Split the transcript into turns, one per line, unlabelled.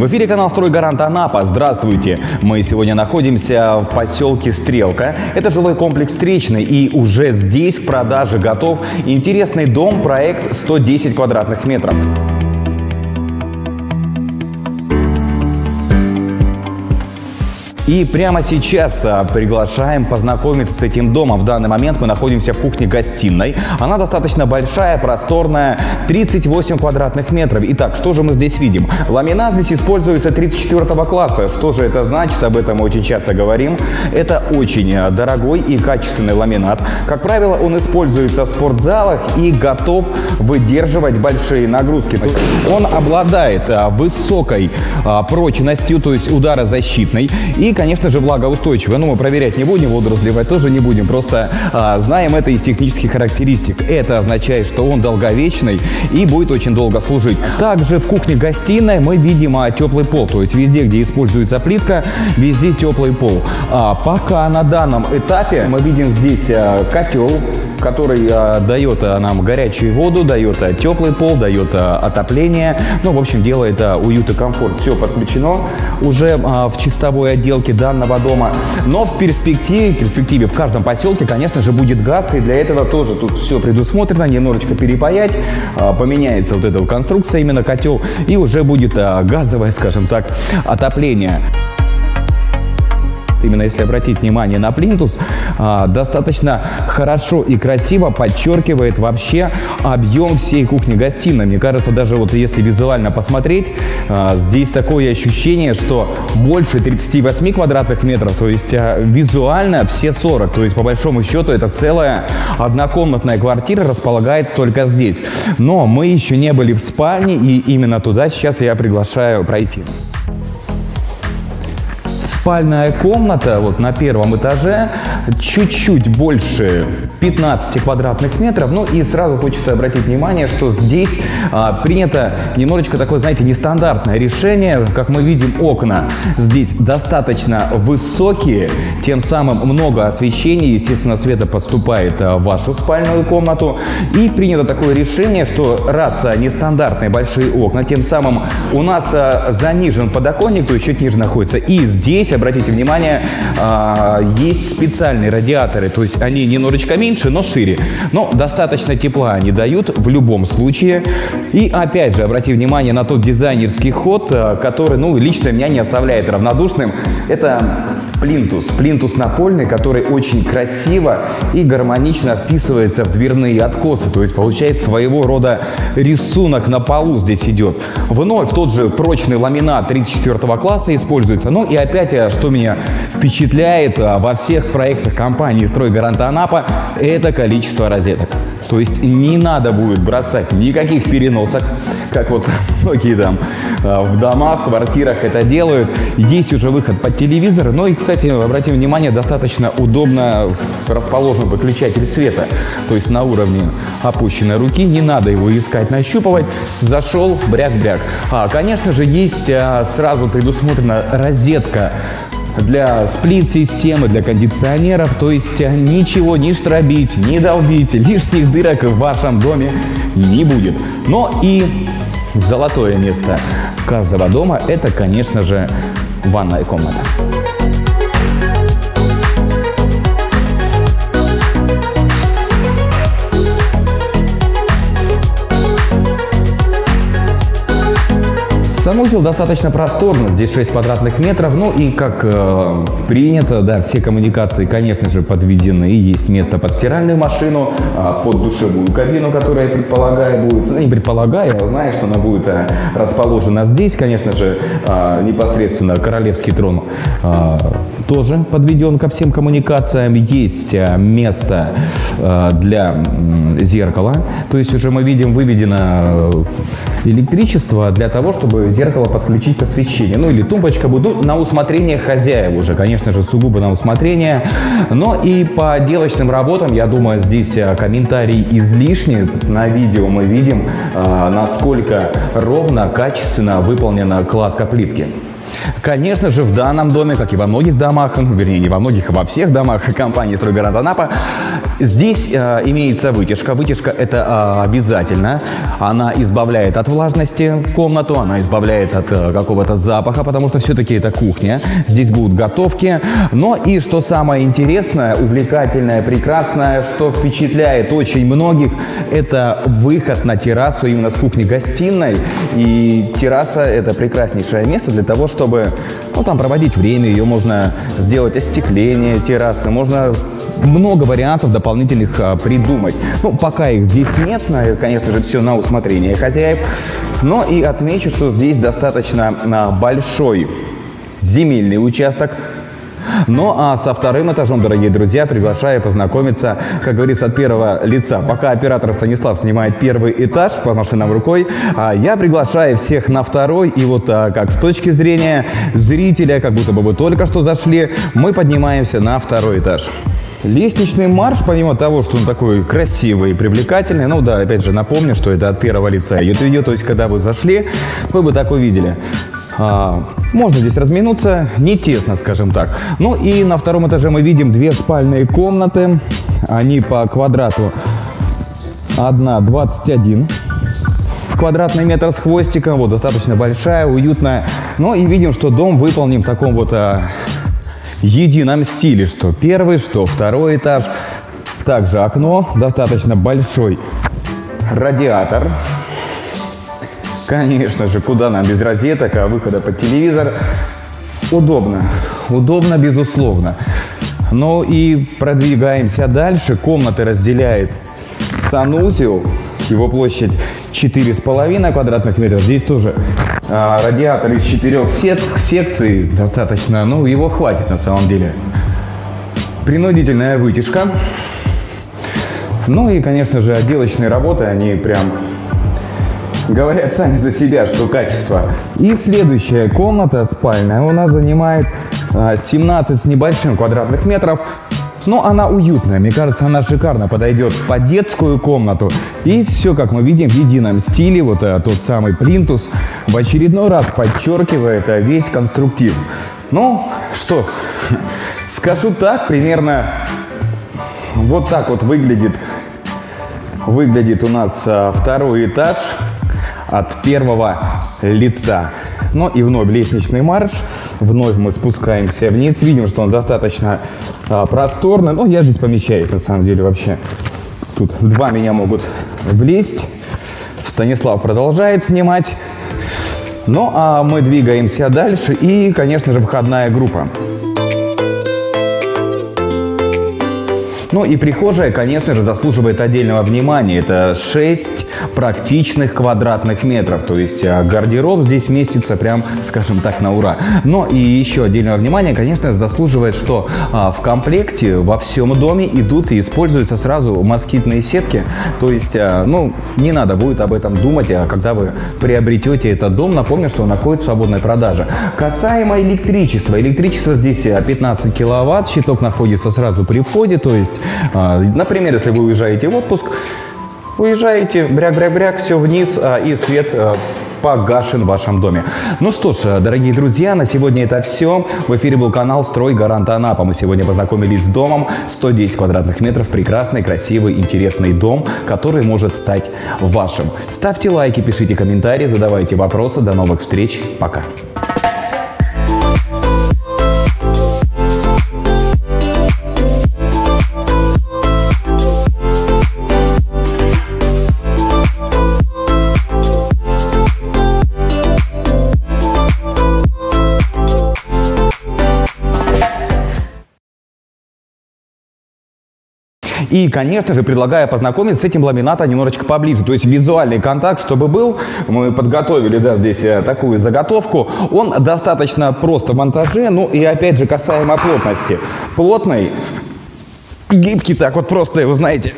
В эфире канал «Стройгарант Анапа». Здравствуйте! Мы сегодня находимся в поселке Стрелка. Это жилой комплекс «Встречный». И уже здесь к продаже готов интересный дом, проект 110 квадратных метров. И прямо сейчас а, приглашаем познакомиться с этим домом. В данный момент мы находимся в кухне-гостиной. Она достаточно большая, просторная, 38 квадратных метров. Итак, что же мы здесь видим? Ламинат здесь используется 34 класса. Что же это значит? Об этом мы очень часто говорим. Это очень а, дорогой и качественный ламинат. Как правило, он используется в спортзалах и готов выдерживать большие нагрузки. Он обладает а, высокой прочностью, то есть ударозащитной и конечно же, влагоустойчивая. Но мы проверять не будем, воду разливать тоже не будем. Просто а, знаем это из технических характеристик. Это означает, что он долговечный и будет очень долго служить. Также в кухне-гостиной мы видим а, теплый пол. То есть везде, где используется плитка, везде теплый пол. А, пока на данном этапе мы видим здесь а, котел, который э, дает э, нам горячую воду, дает э, теплый пол, дает э, отопление. Ну, в общем, делает э, уют и комфорт. Все подключено уже э, в чистовой отделке данного дома. Но в перспективе, в перспективе в каждом поселке, конечно же, будет газ. И для этого тоже тут все предусмотрено. Немножечко перепаять. Э, поменяется вот эта конструкция, именно котел. И уже будет э, газовое, скажем так, отопление именно если обратить внимание на плинтус, а, достаточно хорошо и красиво подчеркивает вообще объем всей кухни-гостиной. Мне кажется, даже вот если визуально посмотреть, а, здесь такое ощущение, что больше 38 квадратных метров, то есть а, визуально все 40. То есть по большому счету это целая однокомнатная квартира располагается только здесь. Но мы еще не были в спальне, и именно туда сейчас я приглашаю пройти спальная комната вот на первом этаже, чуть-чуть больше 15 квадратных метров. Ну и сразу хочется обратить внимание, что здесь а, принято немножечко такое, знаете, нестандартное решение. Как мы видим, окна здесь достаточно высокие, тем самым много освещения, естественно, света поступает а, в вашу спальную комнату. И принято такое решение, что раз а, нестандартные большие окна, тем самым у нас а, занижен подоконник, то есть чуть ниже находится. И здесь здесь, обратите внимание, а, есть специальные радиаторы, то есть они немножечко меньше, но шире. Но достаточно тепла они дают в любом случае. И опять же, обратите внимание на тот дизайнерский ход, а, который, ну, лично меня не оставляет равнодушным. Это плинтус. Плинтус напольный, который очень красиво и гармонично вписывается в дверные откосы. То есть получается своего рода рисунок на полу здесь идет. Вновь тот же прочный ламинат 34 класса используется. Ну и опять, э, что меня впечатляет э, во всех проектах компании «Стройгарант Анапа», это количество розеток. То есть не надо будет бросать никаких переносок, как вот многие там а, в домах, квартирах это делают. Есть уже выход под телевизор. Но и, кстати, обратим внимание, достаточно удобно расположен выключатель света. То есть на уровне опущенной руки. Не надо его искать, нащупывать. Зашел, бряк-бряк. А, конечно же, есть а, сразу предусмотрена розетка для сплит-системы, для кондиционеров. То есть ничего не штробить, не долбить, лишних дырок в вашем доме не будет. Но и золотое место каждого дома – это, конечно же, ванная комната. Санузел достаточно просторно, здесь 6 квадратных метров, ну и как э, принято, да, все коммуникации, конечно же, подведены. Есть место под стиральную машину, э, под душевую кабину, которая, я предполагаю, будет, ну, не предполагаю, а знаю, что она будет э, расположена здесь, конечно же, э, непосредственно королевский трон э, тоже подведен ко всем коммуникациям. Есть э, место э, для зеркала, то есть уже мы видим выведено э, электричество для того, чтобы зеркало подключить к освещению. Ну или тумбочка будет на усмотрение хозяев уже, конечно же, сугубо на усмотрение. Но и по отделочным работам, я думаю, здесь э, комментарий излишний. На видео мы видим, э, насколько ровно, качественно выполнена кладка плитки. Конечно же, в данном доме, как и во многих домах, ну, вернее, не во многих, а во всех домах компании «Стройгарант Анапа», здесь э, имеется вытяжка. Вытяжка – это э, обязательно. Она избавляет от влажности комнату, она избавляет от э, какого-то запаха, потому что все-таки это кухня. Здесь будут готовки. Но и, что самое интересное, увлекательное, прекрасное, что впечатляет очень многих, это выход на террасу именно с кухни-гостиной. И терраса – это прекраснейшее место для того, чтобы ну, там проводить время. Ее можно сделать остекление террасы, можно много вариантов дополнительных а, придумать. Ну, пока их здесь нет, на, конечно же, все на усмотрение хозяев. Но и отмечу, что здесь достаточно а, большой земельный участок, ну а со вторым этажом, дорогие друзья, приглашаю познакомиться, как говорится, от первого лица. Пока оператор Станислав снимает первый этаж по машинам рукой, а я приглашаю всех на второй. И вот а, как с точки зрения зрителя, как будто бы вы только что зашли, мы поднимаемся на второй этаж. Лестничный марш, помимо того, что он такой красивый и привлекательный, ну да, опять же напомню, что это от первого лица идет видео, то есть когда вы зашли, вы бы так увидели. А, можно здесь разминуться, не тесно, скажем так. Ну и на втором этаже мы видим две спальные комнаты. Они по квадрату одна 21 квадратный метр с хвостиком, вот достаточно большая, уютная. Ну и видим, что дом выполнен в таком вот а, едином стиле, что первый, что второй этаж. Также окно, достаточно большой радиатор. Конечно же, куда нам без розеток, а выхода под телевизор. Удобно, удобно, безусловно. Ну и продвигаемся дальше. Комнаты разделяет санузел. Его площадь 4,5 квадратных метров. Здесь тоже а, радиатор из четырех сет, секций. Достаточно, ну, его хватит на самом деле. Принудительная вытяжка. Ну и, конечно же, отделочные работы, они прям говорят сами за себя, что качество. И следующая комната спальная у нас занимает 17 а, с небольшим квадратных метров. Но она уютная, мне кажется, она шикарно подойдет под детскую комнату. И все, как мы видим, в едином стиле, вот а, тот самый плинтус в очередной раз подчеркивает а, весь конструктив. Ну, что, скажу так, примерно вот так вот выглядит, выглядит у нас второй этаж от первого лица. Ну и вновь лестничный марш. Вновь мы спускаемся вниз. Видим, что он достаточно а, просторный. Но я здесь помещаюсь, на самом деле, вообще. Тут два меня могут влезть. Станислав продолжает снимать. Ну, а мы двигаемся дальше. И, конечно же, входная группа. Ну и прихожая, конечно же, заслуживает отдельного внимания. Это 6 практичных квадратных метров. То есть а, гардероб здесь местится прям, скажем так, на ура. Но и еще отдельного внимания, конечно, заслуживает, что а, в комплекте во всем доме идут и используются сразу москитные сетки. То есть, а, ну, не надо будет об этом думать, а когда вы приобретете этот дом. Напомню, что он находится в свободной продаже. Касаемо электричества. Электричество здесь 15 киловатт. Щиток находится сразу при входе. То есть например, если вы уезжаете в отпуск, уезжаете, бряк-бряк-бряк, все вниз, а, и свет а, погашен в вашем доме. Ну что ж, дорогие друзья, на сегодня это все. В эфире был канал «Строй Гарант Анапа». Мы сегодня познакомились с домом 110 квадратных метров. Прекрасный, красивый, интересный дом, который может стать вашим. Ставьте лайки, пишите комментарии, задавайте вопросы. До новых встреч. Пока. И, конечно же, предлагаю познакомиться с этим ламината немножечко поближе. То есть визуальный контакт, чтобы был. Мы подготовили, да, здесь э, такую заготовку. Он достаточно просто в монтаже. Ну и, опять же, касаемо плотности. Плотный, гибкий так вот просто, вы знаете,